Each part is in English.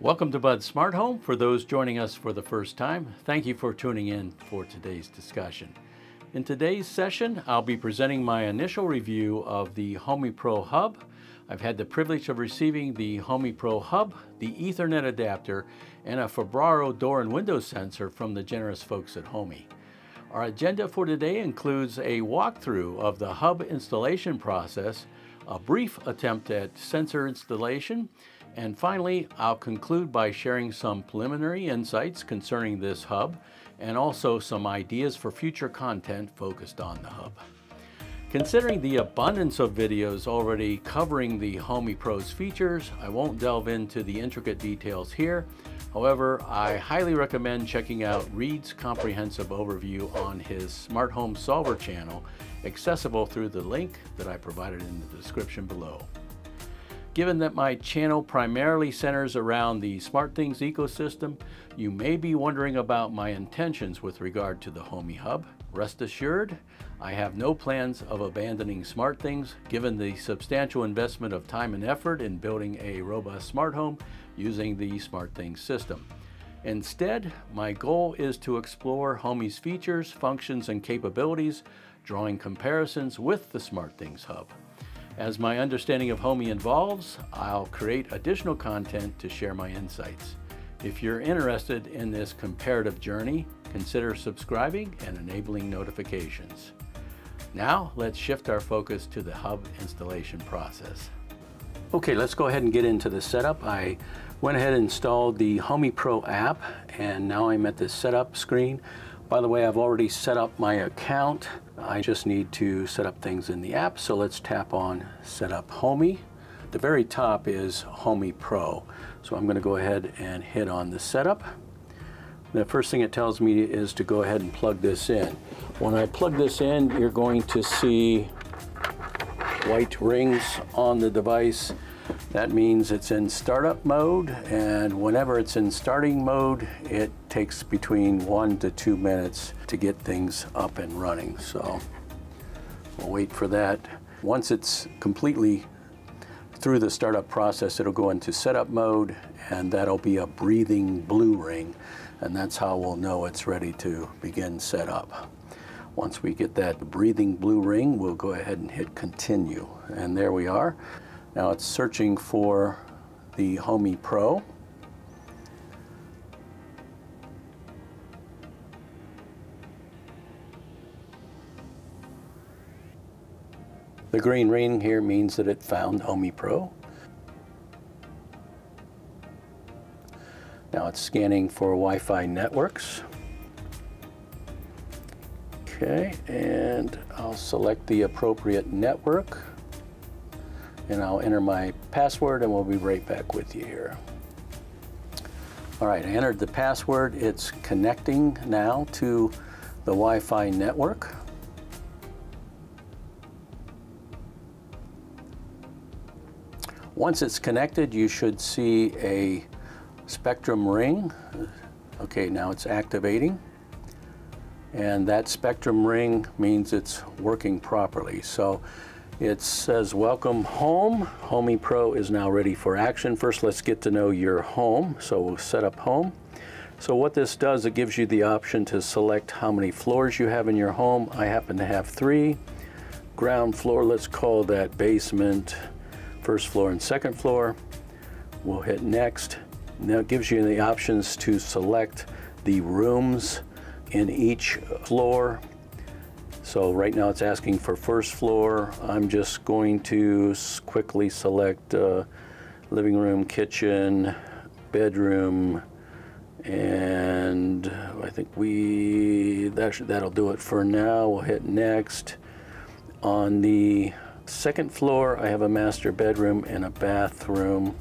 Welcome to Bud Smart Home. For those joining us for the first time, thank you for tuning in for today's discussion. In today's session, I'll be presenting my initial review of the Homey Pro Hub. I've had the privilege of receiving the Homey Pro Hub, the Ethernet adapter, and a Fibaro door and window sensor from the generous folks at Homey. Our agenda for today includes a walkthrough of the hub installation process, a brief attempt at sensor installation, and finally, I'll conclude by sharing some preliminary insights concerning this hub and also some ideas for future content focused on the hub. Considering the abundance of videos already covering the Homey Pro's features, I won't delve into the intricate details here. However, I highly recommend checking out Reed's comprehensive overview on his Smart Home Solver channel, accessible through the link that I provided in the description below. Given that my channel primarily centers around the SmartThings ecosystem, you may be wondering about my intentions with regard to the Homey Hub. Rest assured, I have no plans of abandoning SmartThings given the substantial investment of time and effort in building a robust smart home using the SmartThings system. Instead, my goal is to explore Homey's features, functions, and capabilities, drawing comparisons with the SmartThings Hub. As my understanding of Homey evolves, I'll create additional content to share my insights. If you're interested in this comparative journey, consider subscribing and enabling notifications. Now, let's shift our focus to the hub installation process. Okay, let's go ahead and get into the setup. I went ahead and installed the Homey Pro app, and now I'm at the setup screen. By the way, I've already set up my account. I just need to set up things in the app. So let's tap on Set Up Homey. The very top is Homey Pro. So I'm going to go ahead and hit on the setup. The first thing it tells me is to go ahead and plug this in. When I plug this in, you're going to see white rings on the device that means it's in startup mode, and whenever it's in starting mode, it takes between one to two minutes to get things up and running. So we'll wait for that. Once it's completely through the startup process, it'll go into setup mode, and that'll be a breathing blue ring, and that's how we'll know it's ready to begin setup. Once we get that breathing blue ring, we'll go ahead and hit continue. And there we are. Now it's searching for the Homey Pro. The green ring here means that it found Homey Pro. Now it's scanning for Wi-Fi networks. Okay, and I'll select the appropriate network and I'll enter my password and we'll be right back with you here. All right, I entered the password. It's connecting now to the Wi-Fi network. Once it's connected, you should see a spectrum ring. Okay, now it's activating. And that spectrum ring means it's working properly. So it says, welcome home. Homey Pro is now ready for action. First, let's get to know your home. So we'll set up home. So what this does, it gives you the option to select how many floors you have in your home. I happen to have three. Ground floor, let's call that basement, first floor and second floor. We'll hit next. Now it gives you the options to select the rooms in each floor so right now it's asking for first floor. I'm just going to quickly select uh, living room, kitchen, bedroom, and I think we, that should, that'll do it for now. We'll hit next. On the second floor, I have a master bedroom and a bathroom.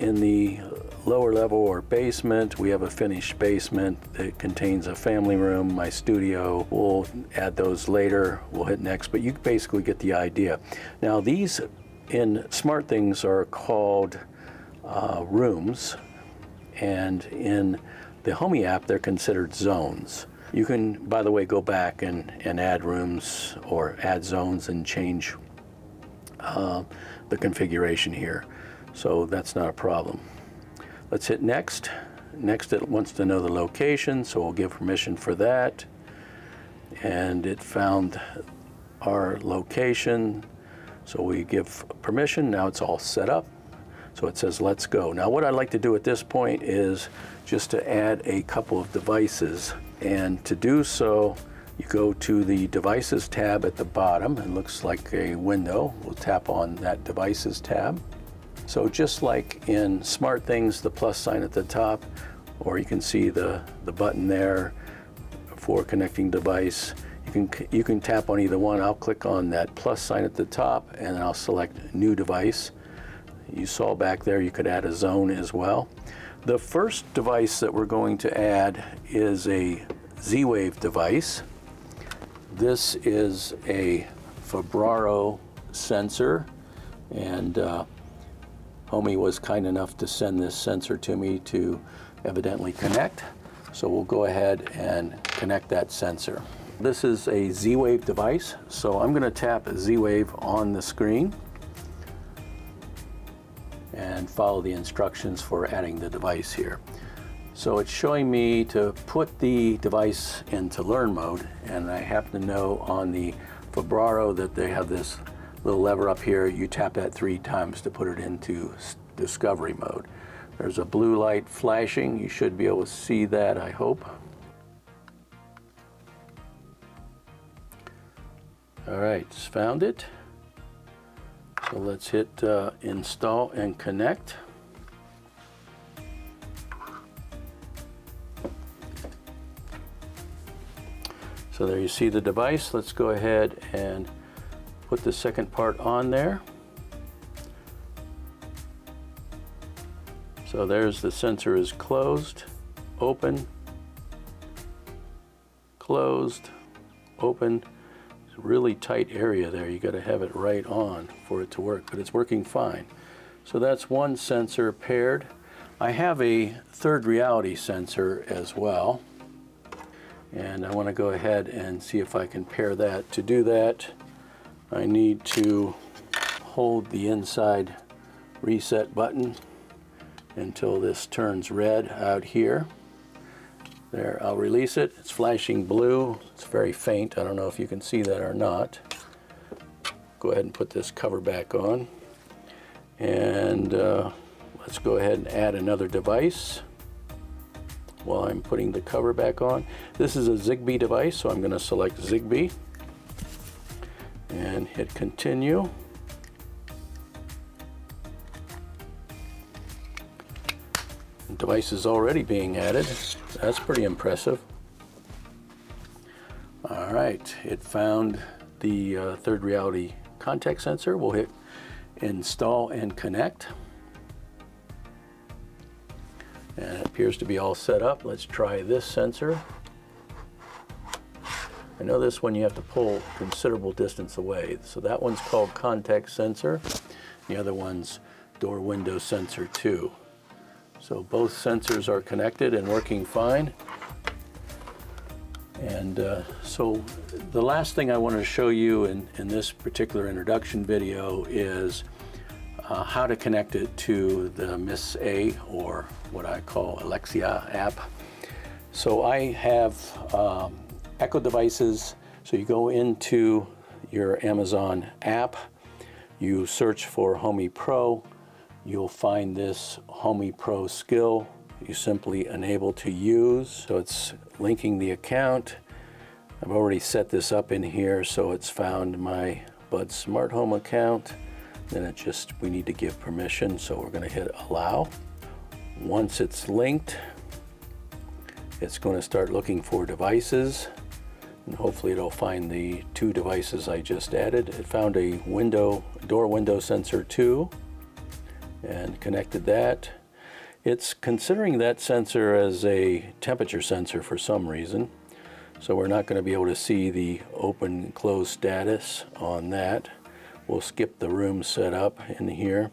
In the lower level or basement. We have a finished basement that contains a family room, my studio. We'll add those later. We'll hit next, but you basically get the idea. Now these in SmartThings are called uh, rooms, and in the Homey app, they're considered zones. You can, by the way, go back and, and add rooms or add zones and change uh, the configuration here. So that's not a problem. Let's hit next. Next it wants to know the location, so we'll give permission for that. And it found our location, so we give permission. Now it's all set up. So it says let's go. Now what I'd like to do at this point is just to add a couple of devices. And to do so, you go to the devices tab at the bottom. It looks like a window. We'll tap on that devices tab. So just like in SmartThings, the plus sign at the top, or you can see the, the button there for connecting device. You can, you can tap on either one. I'll click on that plus sign at the top and I'll select new device. You saw back there you could add a zone as well. The first device that we're going to add is a Z-Wave device. This is a Fibaro sensor and uh, Homey was kind enough to send this sensor to me to evidently connect. So we'll go ahead and connect that sensor. This is a Z-Wave device, so I'm going to tap Z-Wave on the screen and follow the instructions for adding the device here. So it's showing me to put the device into learn mode and I happen to know on the Fibaro that they have this little lever up here, you tap that three times to put it into discovery mode. There's a blue light flashing. You should be able to see that, I hope. All right, it's found it. So let's hit uh, install and connect. So there you see the device. Let's go ahead and put the second part on there. So there's the sensor is closed, open, closed, open. It's a really tight area there. You got to have it right on for it to work, but it's working fine. So that's one sensor paired. I have a third reality sensor as well. And I want to go ahead and see if I can pair that. To do that, I need to hold the inside reset button until this turns red out here. There, I'll release it. It's flashing blue. It's very faint. I don't know if you can see that or not. Go ahead and put this cover back on. And uh, let's go ahead and add another device while I'm putting the cover back on. This is a Zigbee device, so I'm going to select Zigbee and hit continue. Device is already being added. That's pretty impressive. All right, it found the uh, third reality contact sensor. We'll hit install and connect. And it appears to be all set up. Let's try this sensor. I know this one you have to pull considerable distance away. So that one's called contact sensor. The other one's door window sensor 2. So both sensors are connected and working fine. And uh, so the last thing I want to show you in, in this particular introduction video is uh, how to connect it to the Miss A or what I call Alexia app. So I have um, Echo devices. So you go into your Amazon app, you search for Homey Pro, you'll find this Homey Pro skill you simply enable to use. So it's linking the account. I've already set this up in here so it's found my Bud Smart Home account. Then it just, we need to give permission so we're gonna hit allow. Once it's linked, it's going to start looking for devices and hopefully it'll find the two devices I just added. It found a window, door window sensor 2 and connected that. It's considering that sensor as a temperature sensor for some reason. So we're not going to be able to see the open close status on that. We'll skip the room setup in here.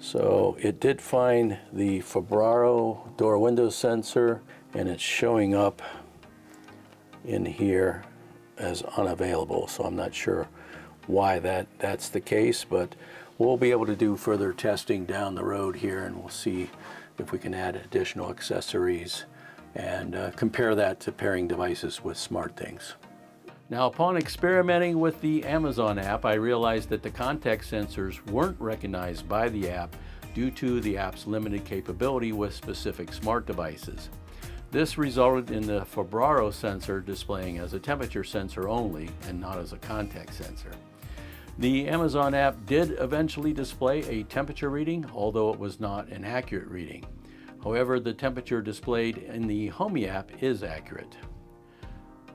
So it did find the Fibaro door window sensor and it's showing up in here as unavailable. So I'm not sure why that, that's the case, but We'll be able to do further testing down the road here and we'll see if we can add additional accessories and uh, compare that to pairing devices with SmartThings. Now, upon experimenting with the Amazon app, I realized that the contact sensors weren't recognized by the app due to the app's limited capability with specific smart devices. This resulted in the Fibaro sensor displaying as a temperature sensor only and not as a contact sensor. The Amazon app did eventually display a temperature reading, although it was not an accurate reading. However, the temperature displayed in the Homey app is accurate.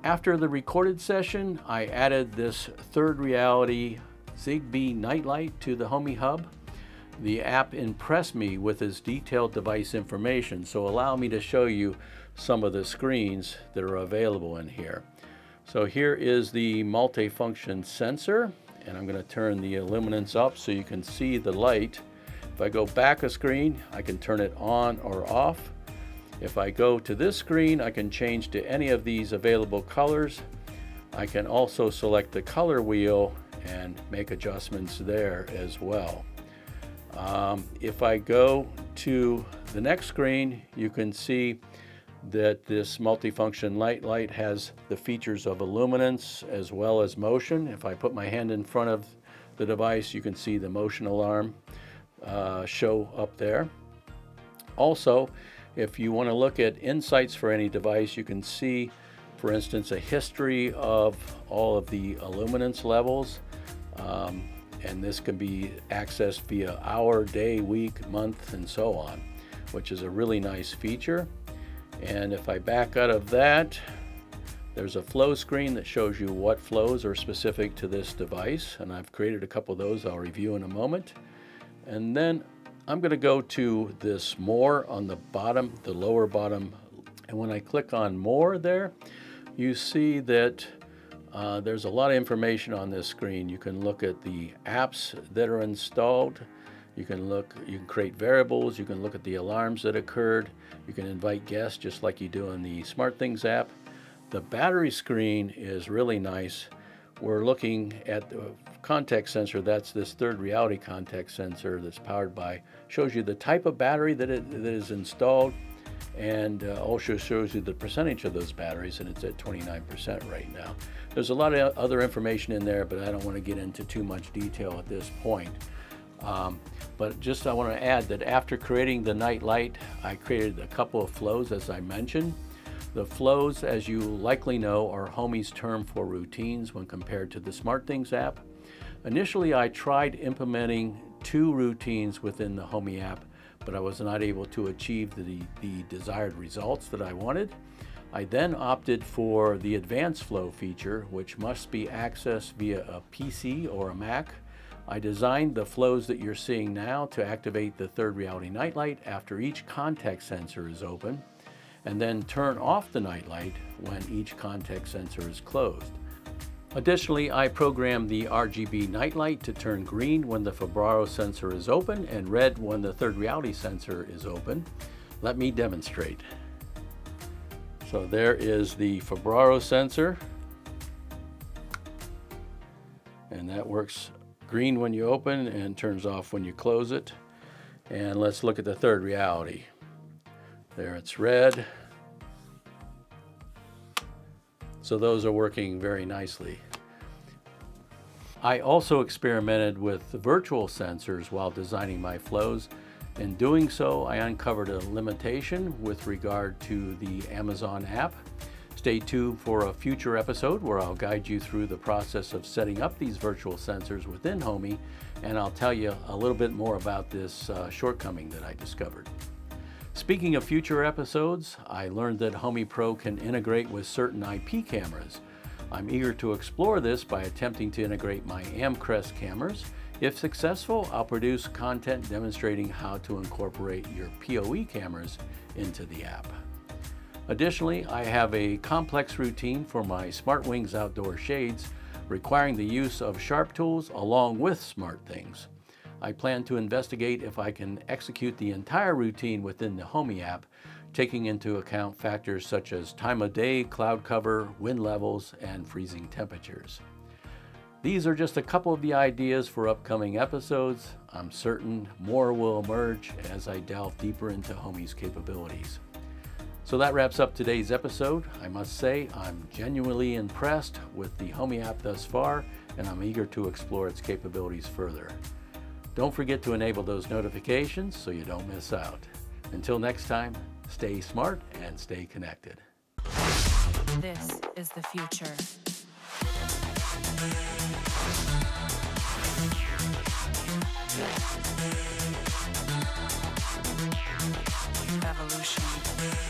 After the recorded session, I added this third reality Zigbee nightlight to the Homey Hub. The app impressed me with its detailed device information, so allow me to show you some of the screens that are available in here. So here is the multifunction sensor, and I'm going to turn the illuminance up so you can see the light. If I go back a screen, I can turn it on or off. If I go to this screen, I can change to any of these available colors. I can also select the color wheel and make adjustments there as well. Um, if I go to the next screen, you can see that this multifunction light light has the features of illuminance as well as motion. If I put my hand in front of the device, you can see the motion alarm uh, show up there. Also, if you want to look at insights for any device, you can see, for instance, a history of all of the illuminance levels. Um, and this can be accessed via hour, day, week, month, and so on, which is a really nice feature. And if I back out of that, there's a flow screen that shows you what flows are specific to this device, and I've created a couple of those I'll review in a moment. And then I'm going to go to this more on the bottom, the lower bottom. And when I click on more there, you see that uh, there's a lot of information on this screen. You can look at the apps that are installed. You can look, you can create variables. You can look at the alarms that occurred. You can invite guests just like you do in the SmartThings app. The battery screen is really nice. We're looking at the contact sensor, that's this third reality contact sensor that's powered by, shows you the type of battery that, it, that is installed and uh, also shows you the percentage of those batteries and it's at 29% right now. There's a lot of other information in there but I don't want to get into too much detail at this point. Um, but just I want to add that after creating the night light I created a couple of flows as I mentioned. The flows, as you likely know, are Homey's term for routines when compared to the SmartThings app. Initially, I tried implementing two routines within the Homey app, but I was not able to achieve the, the desired results that I wanted. I then opted for the advanced flow feature, which must be accessed via a PC or a Mac. I designed the flows that you're seeing now to activate the third reality nightlight after each contact sensor is open, and then turn off the nightlight when each contact sensor is closed. Additionally, I programmed the RGB nightlight to turn green when the Fibaro sensor is open and red when the third reality sensor is open. Let me demonstrate. So there is the Fibaro sensor. And that works green when you open and turns off when you close it. And let's look at the third reality. There it's red. So those are working very nicely. I also experimented with virtual sensors while designing my flows. In doing so, I uncovered a limitation with regard to the Amazon app. Stay tuned for a future episode where I'll guide you through the process of setting up these virtual sensors within Homey, and I'll tell you a little bit more about this uh, shortcoming that I discovered. Speaking of future episodes, I learned that Homey Pro can integrate with certain IP cameras. I'm eager to explore this by attempting to integrate my Amcrest cameras. If successful, I'll produce content demonstrating how to incorporate your PoE cameras into the app. Additionally, I have a complex routine for my SmartWings outdoor shades requiring the use of SharpTools along with SmartThings. I plan to investigate if I can execute the entire routine within the Homey app, taking into account factors such as time of day, cloud cover, wind levels, and freezing temperatures. These are just a couple of the ideas for upcoming episodes. I'm certain more will emerge as I delve deeper into Homey's capabilities. So that wraps up today's episode. I must say, I'm genuinely impressed with the Homey app thus far, and I'm eager to explore its capabilities further. Don't forget to enable those notifications so you don't miss out. Until next time, stay smart and stay connected. This is the future. Evolution.